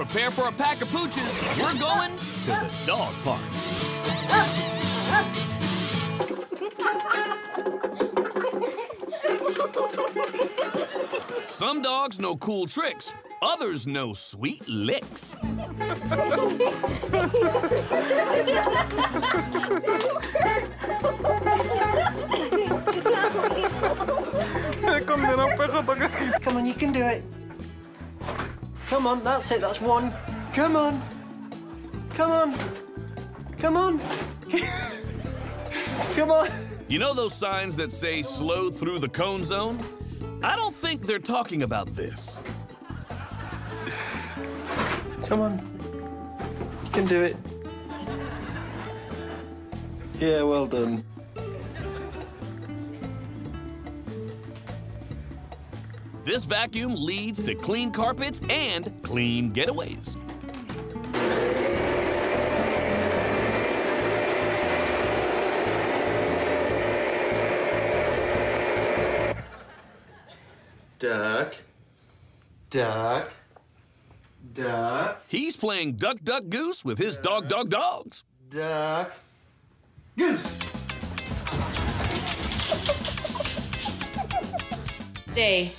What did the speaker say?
Prepare for a pack of pooches. We're going to the dog park. Some dogs know cool tricks. Others know sweet licks. Come on, you can do it. Come on, that's it, that's one. Come on. Come on. Come on. Come on. You know those signs that say slow through the cone zone? I don't think they're talking about this. Come on. You can do it. Yeah, well done. This vacuum leads to clean carpets and clean getaways. Duck. Duck. Duck. He's playing Duck Duck Goose with his dog dog dogs. Duck. Goose. Day